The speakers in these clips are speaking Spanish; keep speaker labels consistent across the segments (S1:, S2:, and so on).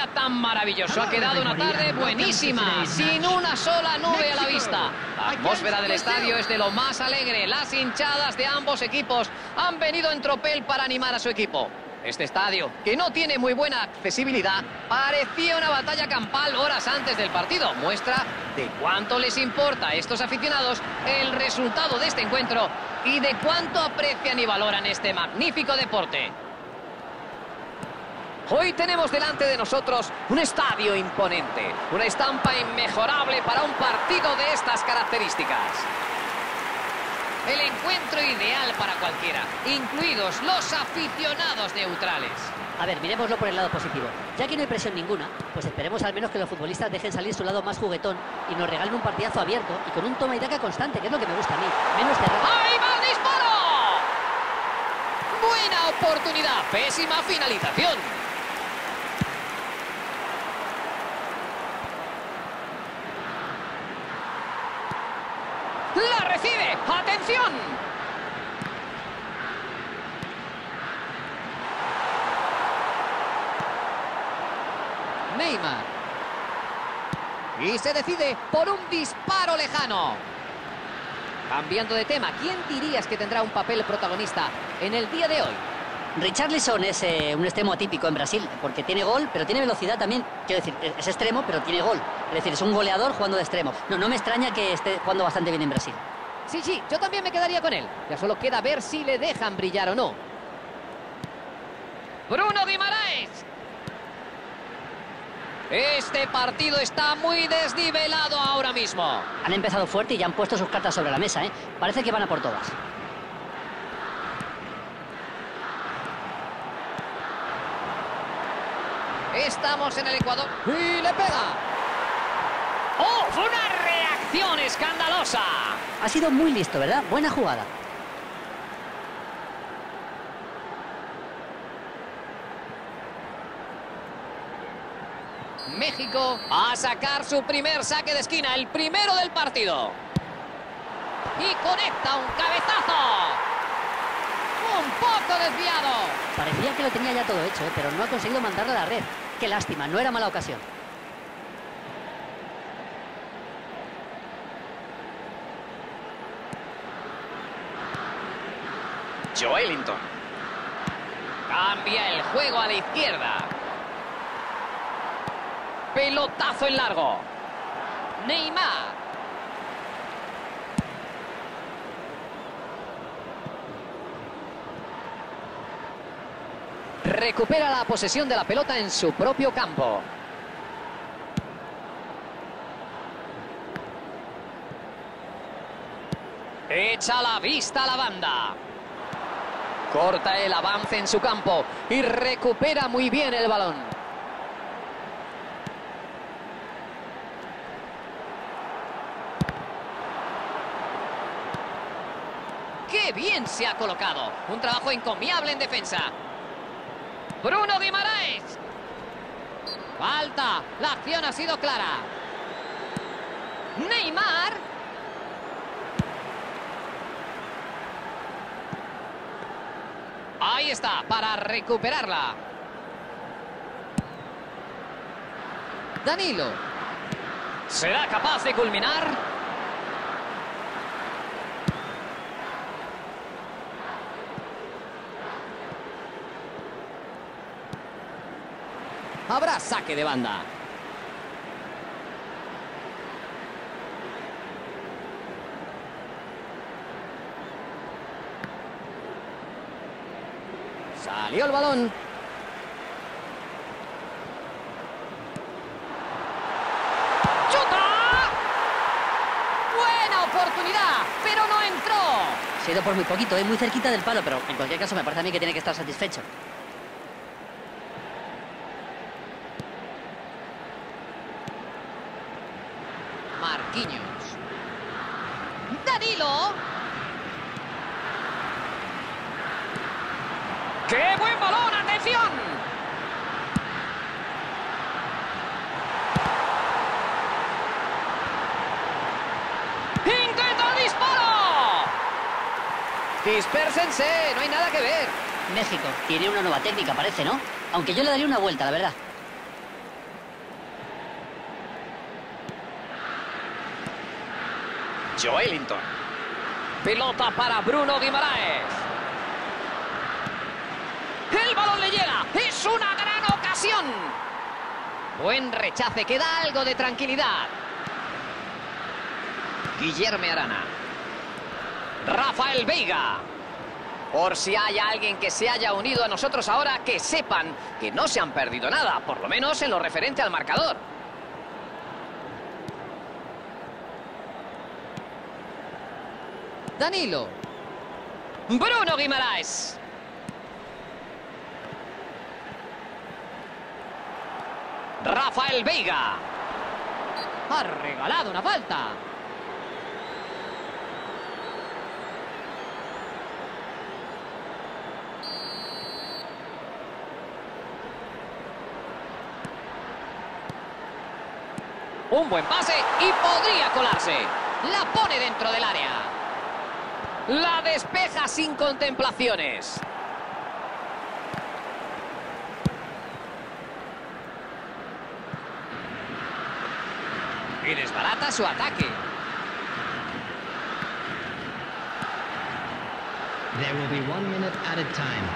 S1: día tan maravilloso. Ha quedado una tarde buenísima, sin una sola nube a la vista. La atmósfera del estadio es de lo más alegre. Las hinchadas de ambos equipos han venido en tropel para animar a su equipo. Este estadio, que no tiene muy buena accesibilidad, parecía una batalla campal horas antes del partido. Muestra de cuánto les importa a estos aficionados el resultado de este encuentro y de cuánto aprecian y valoran este magnífico deporte. Hoy tenemos delante de nosotros un estadio imponente, una estampa inmejorable para un partido de estas características. El encuentro ideal para cualquiera, incluidos los aficionados neutrales.
S2: A ver, miremoslo por el lado positivo. Ya que no hay presión ninguna, pues esperemos al menos que los futbolistas dejen salir su lado más juguetón y nos regalen un partidazo abierto y con un toma y daca constante, que es lo que me gusta a mí. Menos de...
S1: ¡Ahí va el disparo! Buena oportunidad, pésima finalización. ¡La recibe! ¡Atención! Neymar. Y se decide por un disparo lejano. Cambiando de tema, ¿quién dirías que tendrá un papel protagonista en el día de hoy?
S2: Richarlison es eh, un extremo atípico en Brasil, porque tiene gol, pero tiene velocidad también. Quiero decir, es extremo, pero tiene gol. Es decir, es un goleador jugando de extremo. No, no me extraña que esté jugando bastante bien en Brasil.
S1: Sí, sí, yo también me quedaría con él. Ya solo queda ver si le dejan brillar o no. Bruno Guimaraes. Este partido está muy desnivelado ahora mismo.
S2: Han empezado fuerte y ya han puesto sus cartas sobre la mesa, ¿eh? Parece que van a por todas.
S1: Estamos en el Ecuador. Y le pega. ¡Oh! Fue una escandalosa.
S2: Ha sido muy listo, ¿verdad? Buena jugada.
S1: México a sacar su primer saque de esquina, el primero del partido. Y conecta un cabezazo. Un poco desviado.
S2: Parecía que lo tenía ya todo hecho, ¿eh? pero no ha conseguido mandarlo a la red. Qué lástima, no era mala ocasión.
S1: Joelinton. Cambia el juego a la izquierda. Pelotazo en largo. Neymar. Recupera la posesión de la pelota en su propio campo. Echa la vista a la banda. Corta el avance en su campo y recupera muy bien el balón. ¡Qué bien se ha colocado! Un trabajo encomiable en defensa. Bruno Guimaraes. Falta. La acción ha sido clara. Neymar. Ahí está, para recuperarla. Danilo. ¿Será capaz de culminar? Habrá saque de banda. Salió el balón. ¡Chuta! Buena oportunidad, pero no entró.
S2: Se ha ido por muy poquito, es muy cerquita del palo, pero en cualquier caso me parece a mí que tiene que estar satisfecho.
S1: Marquinhos. Danilo. ¡Qué buen balón! ¡Atención! ¡Intenta el disparo! ¡Dispérsense! No hay nada que ver.
S2: México tiene una nueva técnica, parece, ¿no? Aunque yo le daría una vuelta, la verdad.
S1: Joelinton. Pelota para Bruno Guimaraes. Buen rechace que da algo de tranquilidad. Guillermo Arana. Rafael Veiga. Por si hay alguien que se haya unido a nosotros ahora, que sepan que no se han perdido nada, por lo menos en lo referente al marcador. Danilo. Bruno Guimaraes. Rafael Veiga. Ha regalado una falta. Un buen pase y podría colarse. La pone dentro del área. La despeja sin contemplaciones. Y desbarata su ataque.
S3: There will be one minute at a time.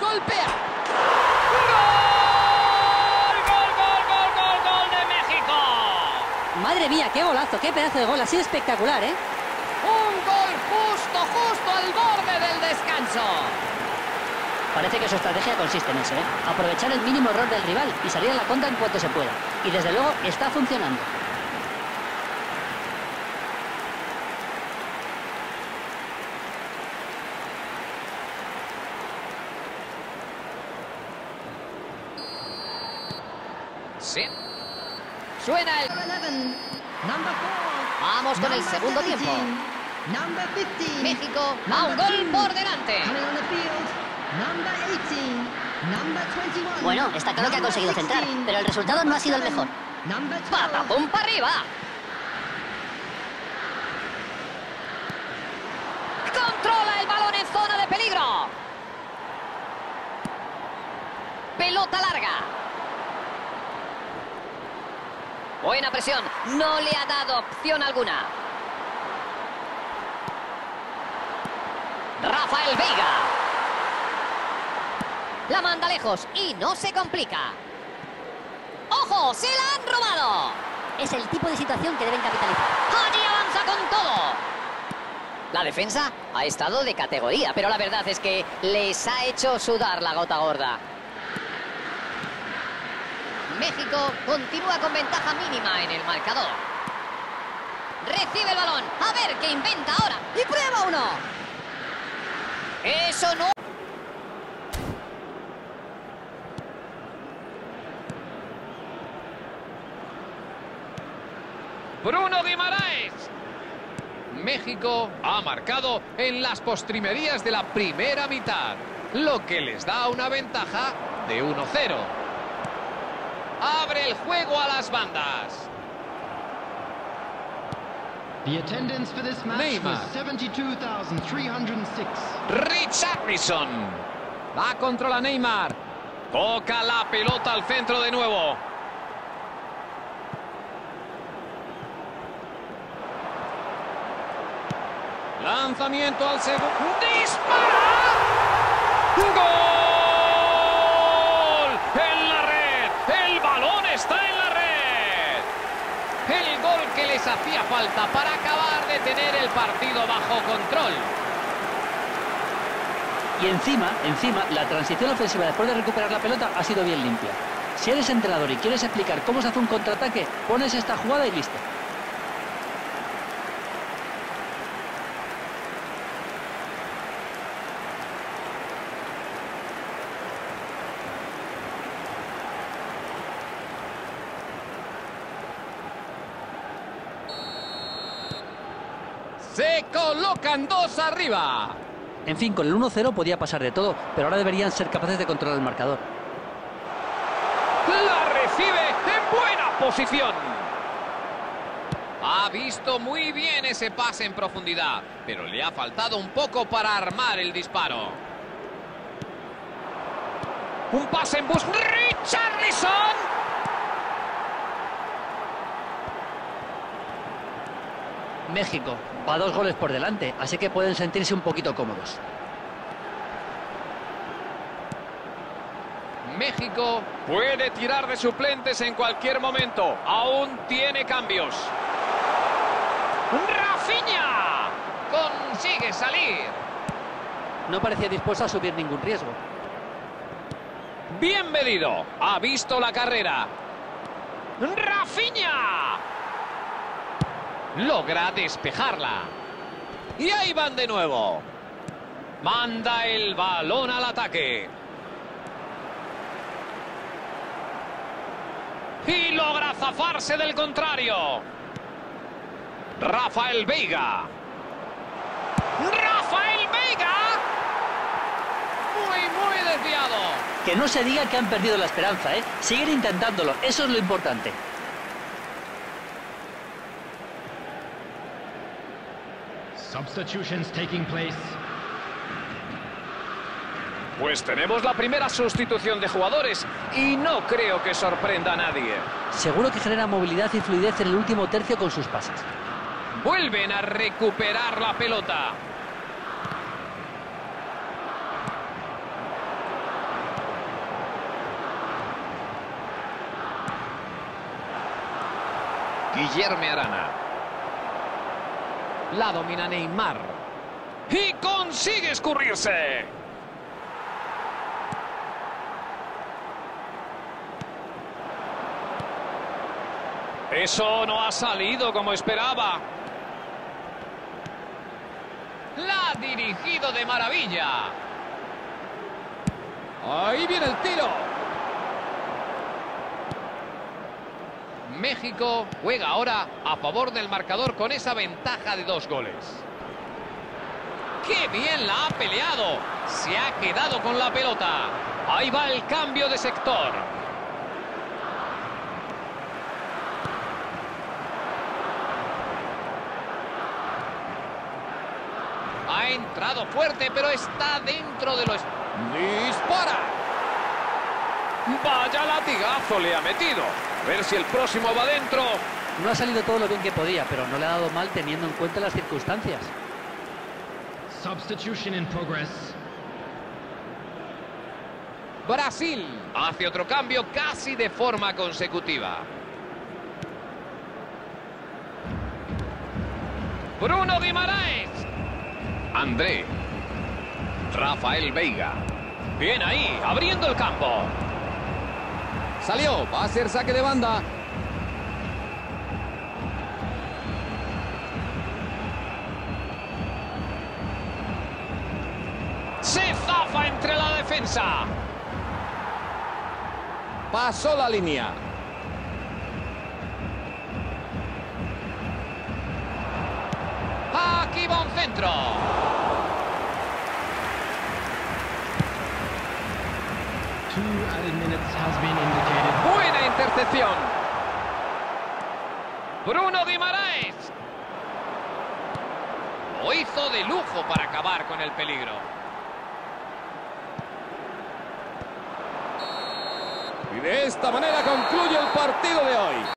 S1: Golpea. ¡Gol! ¡Gol, gol, gol, gol, gol de México!
S2: Madre mía, qué golazo, qué pedazo de gol. Ha sido espectacular, ¿eh?
S1: Un gol justo, justo al borde del descanso.
S2: Parece que su estrategia consiste en eso, ¿eh? Aprovechar el mínimo error del rival y salir a la contra en cuanto se pueda. Y desde luego está funcionando.
S1: Sí. Suena el...
S3: Number
S1: Vamos con el segundo tiempo.
S3: Number 15.
S1: México a un gol por delante.
S3: Coming on the field. Number 18. Number 21.
S2: Bueno, está claro que ha conseguido centrar, pero el resultado no ha sido el mejor.
S3: Number 12.
S1: Patapum para arriba. Controla el balón en zona de peligro. Pelota larga. Buena presión. No le ha dado opción alguna. Rafael Veiga. La manda lejos y no se complica. ¡Ojo! ¡Se la han robado!
S2: Es el tipo de situación que deben capitalizar.
S1: ¡Allí avanza con todo! La defensa ha estado de categoría, pero la verdad es que les ha hecho sudar la gota gorda. México continúa con ventaja mínima en el marcador. Recibe el balón. A ver qué inventa ahora. Y prueba uno. Eso no...
S4: Bruno Guimaraes. México ha marcado en las postrimerías de la primera mitad, lo que les da una ventaja de 1-0. Abre el juego a las bandas.
S3: The attendance for this match
S4: Neymar.
S3: was 72,306.
S4: Richarlison. Va controla Neymar. Toca la pelota al centro de nuevo. Lanzamiento al segundo. ¡Dispara! ¡Gol! En la red. El balón está en la red.
S1: El gol que les hacía falta para acabar de tener el partido bajo control.
S2: Y encima, encima, la transición ofensiva después de recuperar la pelota ha sido bien limpia. Si eres entrenador y quieres explicar cómo se hace un contraataque, pones esta jugada y listo.
S4: Se colocan dos arriba.
S2: En fin, con el 1-0 podía pasar de todo, pero ahora deberían ser capaces de controlar el marcador.
S4: La recibe en buena posición. Ha visto muy bien ese pase en profundidad, pero le ha faltado un poco para armar el disparo. Un pase en bus. ¡Richarlison!
S2: México va dos goles por delante, así que pueden sentirse un poquito cómodos.
S1: México puede tirar de suplentes en cualquier momento. Aún tiene cambios. ¡Rafiña! Consigue salir.
S2: No parecía dispuesto a subir ningún riesgo.
S1: Bien medido. Ha visto la carrera. ¡Rafiña! Logra despejarla. Y ahí van de nuevo. Manda el balón al ataque. Y logra zafarse del contrario. Rafael Veiga. ¡Rafael Veiga! Muy, muy desviado.
S2: Que no se diga que han perdido la esperanza, ¿eh? Siguen intentándolo, eso es lo importante.
S5: Substitutions taking place.
S1: Pues tenemos la primera sustitución de jugadores y no creo que sorprenda a nadie.
S2: Seguro que genera movilidad y fluidez en el último tercio con sus pases.
S1: Vuelven a recuperar la pelota. Guillermo Arana. La domina Neymar. Y consigue escurrirse. Eso no ha salido como esperaba. La ha dirigido de maravilla. Ahí viene el tiro. México juega ahora a favor del marcador con esa ventaja de dos goles. ¡Qué bien la ha peleado! Se ha quedado con la pelota. Ahí va el cambio de sector. Ha entrado fuerte, pero está dentro de los... ¡Dispara! ¡Vaya latigazo le ha metido! A ver si el próximo va dentro.
S2: No ha salido todo lo bien que podía, pero no le ha dado mal teniendo en cuenta las circunstancias.
S5: Substitution in progress.
S1: Brasil hace otro cambio casi de forma consecutiva. Bruno Guimaraes. André. Rafael Veiga. Bien ahí, abriendo el campo. Salió, va a ser saque de banda. Se zafa entre la defensa. Pasó la línea. Aquí va un centro. Buena intercepción. Bruno Guimaraes. Lo hizo de lujo para acabar con el peligro. Y de esta manera concluye el partido de hoy.